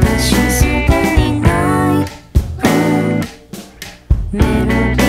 私はそばに、メロディ